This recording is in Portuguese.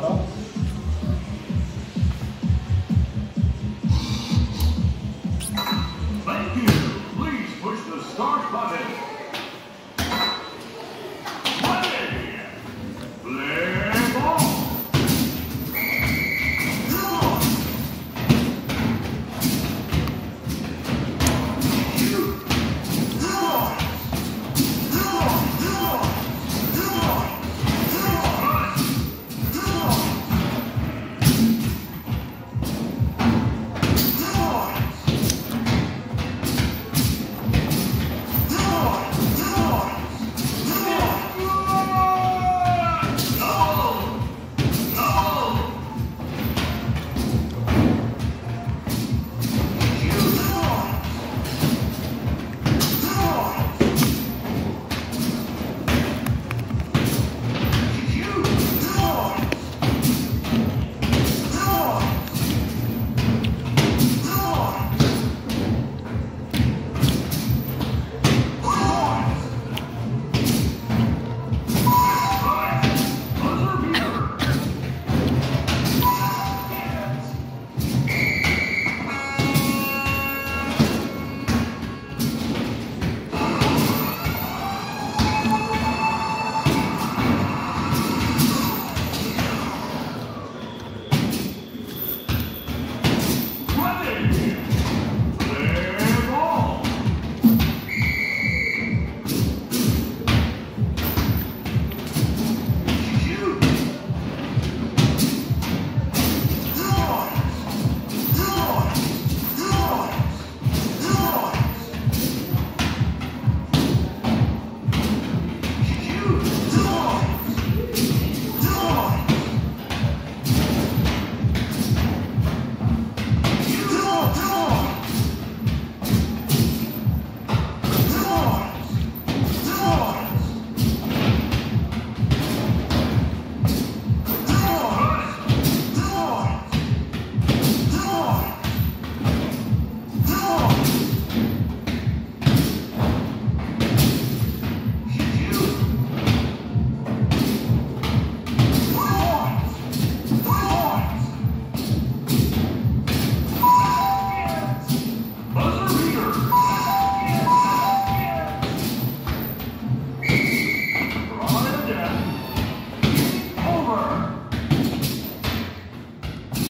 Carol?